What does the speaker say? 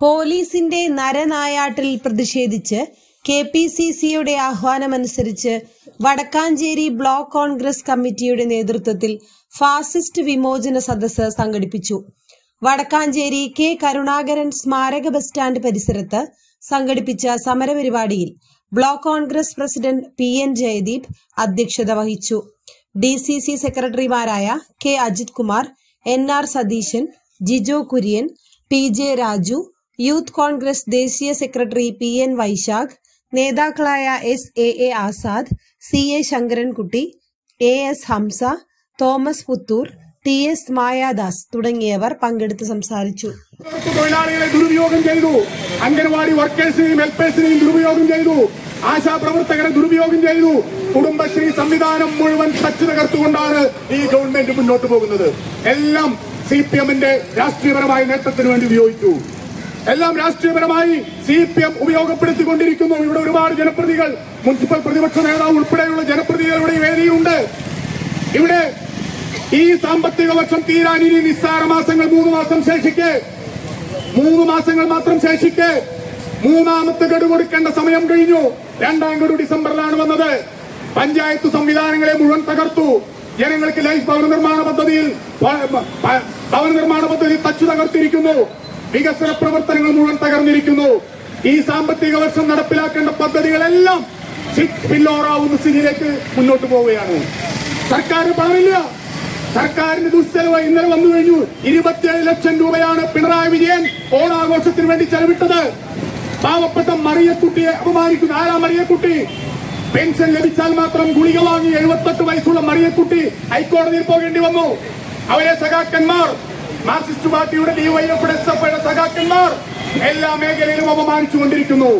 പോലീസിന്റെ നരനായാട്ടിൽ പ്രതിഷേധിച്ച് K P C സിയുടെ ആഹ്വാനമനുസരിച്ച് വടക്കാഞ്ചേരി ബ്ലോക്ക് കോൺഗ്രസ് കമ്മിറ്റിയുടെ നേതൃത്വത്തിൽ ഫാസിസ്റ്റ് വിമോചന സദസ്സ് സംഘടിപ്പിച്ചു. വടക്കാഞ്ചേരി കെ കരുണാകരൻ സ്മാരക ബസ് സ്റ്റാൻഡ് പരിസരത്ത് സംഘടിപ്പിച്ച സമരപരിപാടിയിൽ block Congress president P N Jayadeep അധ്യക്ഷത വഹിച്ചു. ഡി സി സി സെക്രട്ടറിമാരായ K Ajith Kumar N R Satheesan Jijo Kurian P J Raju youth Congress ദേശീയ സെക്രട്ടറി പി എൻ വൈശാഖ് നേതാക്കളായ S A A Azad C A Sankarankutty A S Hamsa Thomas Puthur T S Mayadas തുടങ്ങിയവർ പങ്കെടുത്ത് സംസാരിച്ചു. തൊഴിലാളികളെ ദുരുപയോഗം ചെയ്തു. അംഗൻവാടി വർക്കേഴ്സിനെയും ഹെൽപ്പേഴ്സിനെയും ദുരുപയോഗം ചെയ്തു. ആശാപ്രവർത്തകരെ ദുരുപയോഗം ചെയ്തു. കുടുംബശ്രീ സംവിധാനം മുഴുവൻ തച്ചു തകർത്തുകൊണ്ടാണ് ഈ ഗവൺമെന്റ് മുന്നോട്ട് പോകുന്നത്. എല്ലാം സി പി എമ്മിന്റെ രാഷ്ട്രീയപരമായ നേട്ടത്തിന് വേണ്ടി ഉപയോഗിച്ചു. എല്ലാം രാഷ്ട്രീയപരമായി സി പി എം ഉപയോഗപ്പെടുത്തിക്കൊണ്ടിരിക്കുന്നു. ഇവിടെ ഒരുപാട് ജനപ്രതികൾ മുനിസിപ്പൽ പ്രതിപക്ഷ നേതാവ് ഉൾപ്പെടെയുള്ള ജനപ്രതികളുടെ ഈ ഇവിടെ ഈ സാമ്പത്തിക വർഷം തീരാൻ ഇനി നിസ്സാര മാസങ്ങൾ മൂന്ന് മാസം ശേഷിക്കെ മൂന്ന് മാസങ്ങൾ മാത്രം ശേഷിക്കെ മൂന്നാമത്തെ ഗഡു കൊടുക്കേണ്ട സമയം കഴിഞ്ഞു. രണ്ടാം ഗഡു ഡിസംബറിലാണ് വന്നത്. പഞ്ചായത്ത് സംവിധാനങ്ങളെ മുഴുവൻ തകർത്തു. ജനങ്ങൾക്ക് ലൈഫ് ഭവന നിർമ്മാണ പദ്ധതിയിൽ ഭവന നിർമ്മാണ പദ്ധതി തച്ചു തകർത്തിരിക്കുന്നു. വികസന പ്രവർത്തനങ്ങൾ മുഴുവൻ തകർന്നിരിക്കുന്നു. ഈ സാമ്പത്തിക വർഷം നടപ്പിലാക്കേണ്ട പദ്ധതികളെല്ലാം പില്ലോറാവുന്ന സ്ഥിതിയിലേക്ക് മുന്നോട്ട് പോവുകയാണ്. സർക്കാർ പണമില്ല. സർക്കാരിന്റെ ദുഷ്ചെലവ് ഇന്നലെ വന്നു കഴിഞ്ഞു. ഇരുപത്തിയേഴ് ലക്ഷം രൂപയാണ് പിണറായി വിജയൻ ഓണാഘോഷത്തിന് വേണ്ടി ചെലവിട്ടത്. പാവപ്പെട്ട മറിയക്കുട്ടിയെ അപമാനിക്കുന്ന ആരാ മറിയക്കുട്ടി? പെൻഷൻ ലഭിച്ചാൽ മാത്രം ഗുളിക വാങ്ങി എഴുപത്തെട്ട് വയസ്സുള്ള മറിയക്കുട്ടി ഹൈക്കോടതിയിൽ പോകേണ്ടി വന്നു. അവരെ സഖാക്കന്മാർ മാർക്സിസ്റ്റ് പാർട്ടിയുടെ D Y F S F എല്ലാ മേഖലയിലും അപമാനിച്ചുകൊണ്ടിരിക്കുന്നു.